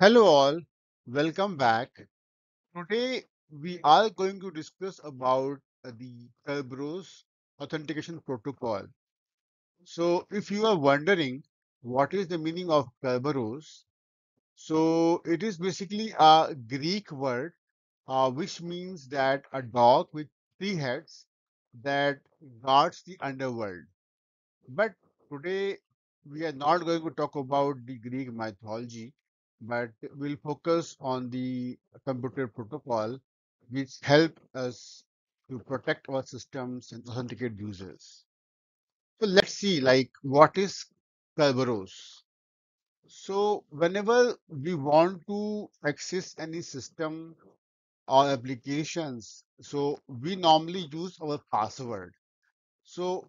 Hello all, welcome back. Today we are going to discuss about the Kerberos authentication protocol. So if you are wondering what is the meaning of Kerberos, so it is basically a Greek word uh, which means that a dog with three heads that guards the underworld. But today we are not going to talk about the Greek mythology, but we'll focus on the computer protocol, which help us to protect our systems and authenticate users. So let's see, like, what is Kerberos? So whenever we want to access any system or applications, so we normally use our password. So,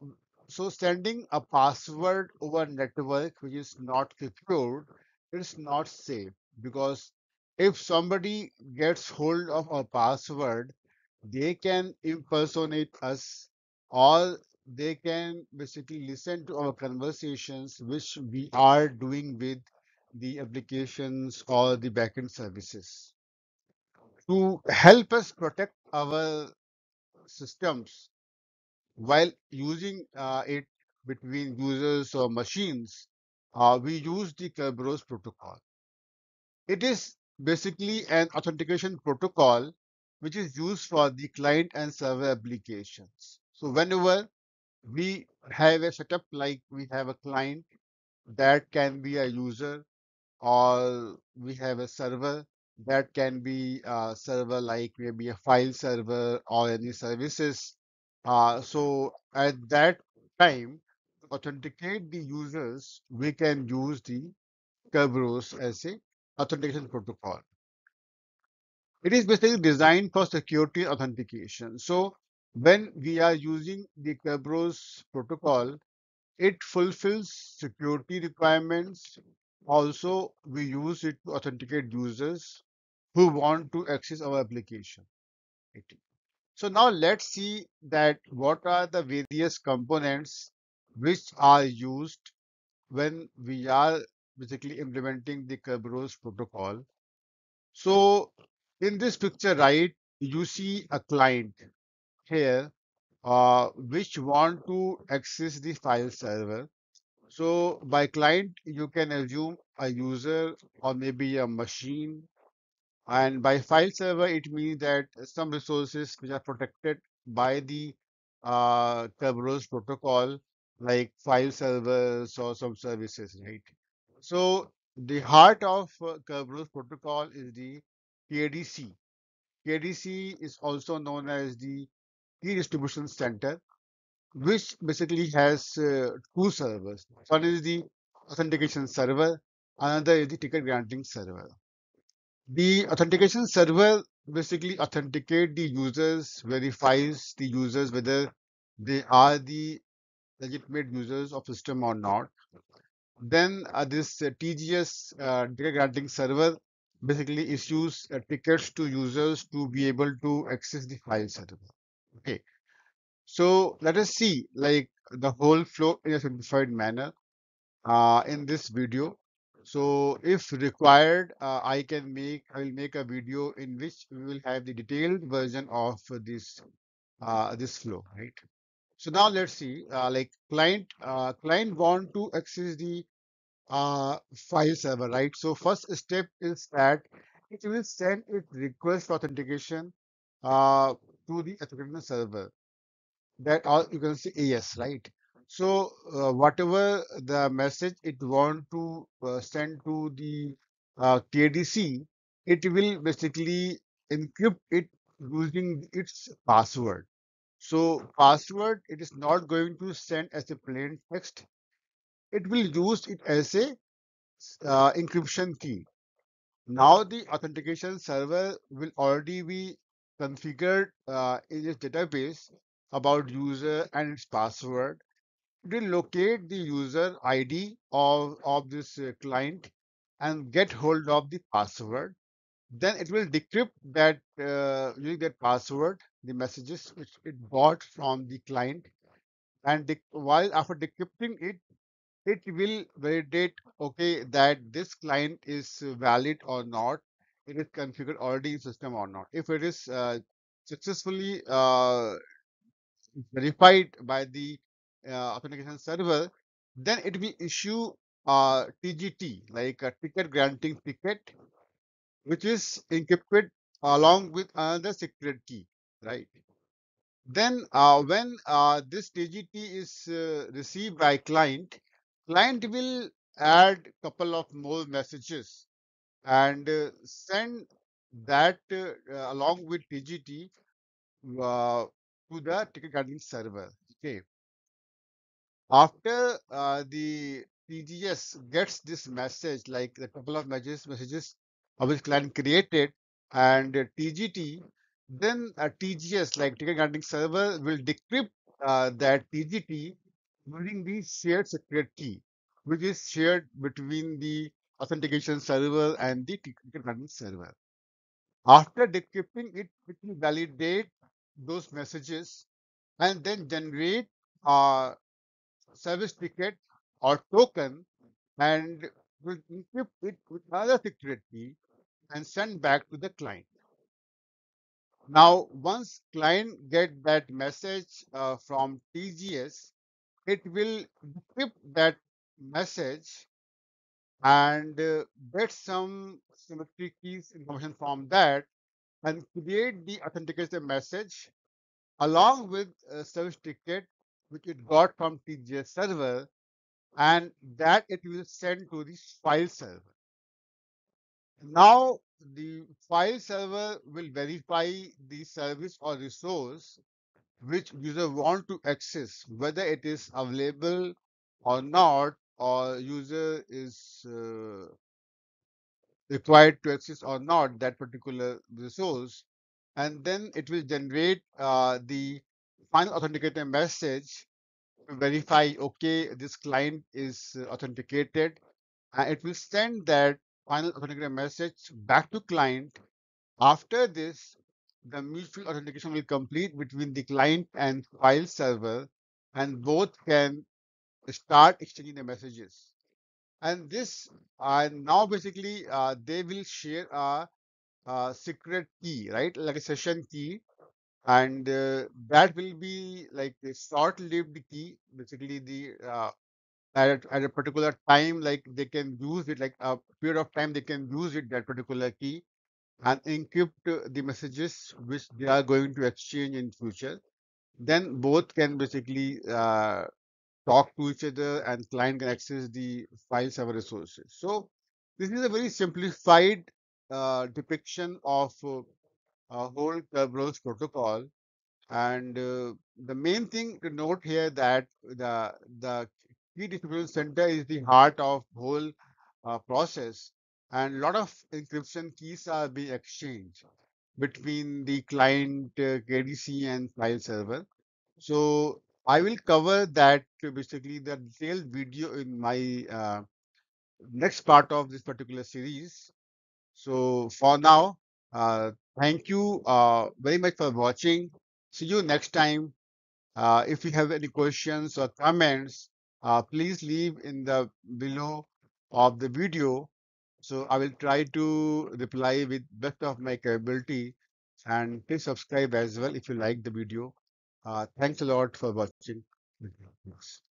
so sending a password over network which is not secured, it's not safe because if somebody gets hold of a password, they can impersonate us or they can basically listen to our conversations which we are doing with the applications or the backend services. To help us protect our systems while using uh, it between users or machines, uh, we use the Kerberos protocol. It is basically an authentication protocol which is used for the client and server applications. So whenever we have a setup like we have a client that can be a user or we have a server that can be a server like maybe a file server or any services. Uh, so at that time, authenticate the users, we can use the Kerberos as a authentication protocol. It is basically designed for security authentication. So when we are using the Kerberos protocol, it fulfills security requirements. Also, we use it to authenticate users who want to access our application. So now let's see that what are the various components which are used when we are basically implementing the Kerberos protocol. So in this picture, right, you see a client here uh, which want to access the file server So by client, you can assume a user or maybe a machine. And by file server, it means that some resources which are protected by the uh, Kerberos protocol, like file servers or some services, right? So the heart of uh, Kerberos protocol is the KDC. KDC is also known as the Key Distribution Center which basically has uh, two servers. One is the authentication server, another is the ticket granting server. The authentication server basically authenticate the users, verifies the users whether they are the legitimate users of system or not. Then uh, this TGS ticket granting server basically issues uh, tickets to users to be able to access the file server. Okay. So let us see like the whole flow in a simplified manner uh, in this video. So if required, uh, I can make, I will make a video in which we will have the detailed version of this, uh, this flow, right? So now let's see, uh, like client, uh, client want to access the uh, file server, right? So first step is that it will send its request for authentication uh, to the authentication server. That all you can see yes right? So uh, whatever the message it want to uh, send to the KDC it will basically encrypt it using its password so password it is not going to send as a plain text it will use it as a uh, encryption key now the authentication server will already be configured uh, in its database about user and its password. It will locate the user ID of, of this uh, client and get hold of the password. Then it will decrypt that uh, using that password, the messages which it got from the client. And while after decrypting it, it will validate, okay, that this client is valid or not. It is configured already in system or not. If it is uh, successfully uh, verified by the uh, authentication server, then it will issue uh, TGT, like a ticket granting ticket, which is encrypted along with another secret key, right? Then uh, when uh, this TGT is uh, received by client, client will add couple of more messages and uh, send that uh, along with TGT uh, to the ticket granting server. Okay. After the TGS gets this message, like a couple of messages, messages which client created, and uh, TGT, then a TGS, like ticket granting server, will decrypt uh, that TGT using the shared secret key, which is shared between the authentication server and the ticket granting server. After decrypting it, it will validate those messages and then generate a service ticket or token and will encrypt it with another secret key and send back to the client. Now, once client get that message uh, from TGS, it will decrypt that message and uh, get some symmetry keys information from that and create the authentication message along with a service ticket which it got from TGS server and that it will send to the file server. Now the file server will verify the service or resource which user want to access, whether it is available or not, or user is uh, required to access or not that particular resource. And then it will generate uh, the final authenticator message verify, okay, this client is uh, authenticated. And it will send that final authenticator message back to client. After this, the mutual authentication will complete between the client and file server, and both can start exchanging the messages. And this, uh, now basically, uh, they will share a, a secret key, right? Like a session key, and uh, that will be like a short-lived key. Basically, the uh, at, at a particular time, like they can use it, like a period of time, they can use it that particular key and encrypt uh, the messages which they are going to exchange in future. Then both can basically uh, talk to each other and client can access the file server resources. So this is a very simplified uh, depiction of uh, a whole Kerberos protocol. And uh, the main thing to note here that the the key distribution center is the heart of whole uh, process, and a lot of encryption keys are being exchanged between the client uh, KDC and file server. So I will cover that uh, basically the detailed video in my uh, next part of this particular series. So for now, uh, thank you uh, very much for watching. See you next time. Uh, if you have any questions or comments, uh, please leave in the below of the video. So I will try to reply with best of my capability and please subscribe as well if you like the video. Uh, thanks a lot for watching. Thanks.